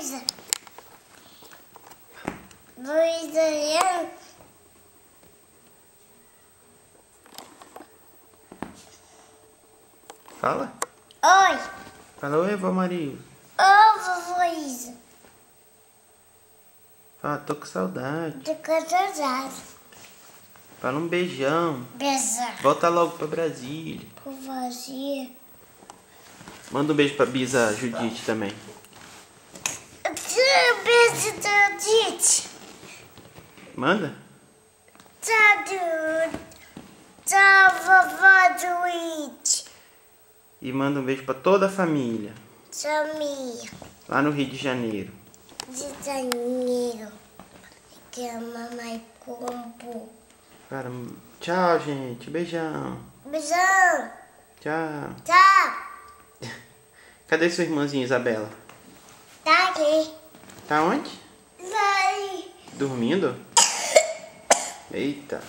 Luísa. Luísa Leão. Fala. Oi. Fala, oi, vó Maria. Ô, vovó Isa. Fala, tô com saudade. De casar. Fala um beijão. Beijar. Volta logo pra Brasília. Por você. Manda um beijo pra Bisa Judite também. Beijo do Dite. Manda? Tchau. Tchau, vovó do It. E manda um beijo pra toda a família. Minha. Lá no Rio de Janeiro. De Janeiro. Que a mamãe comprou. Cara, tchau, gente. Beijão. Beijão. Tchau. Tchau. Cadê sua irmãzinha Isabela? Tá aqui. Tá onde? Vai. Dormindo? Eita.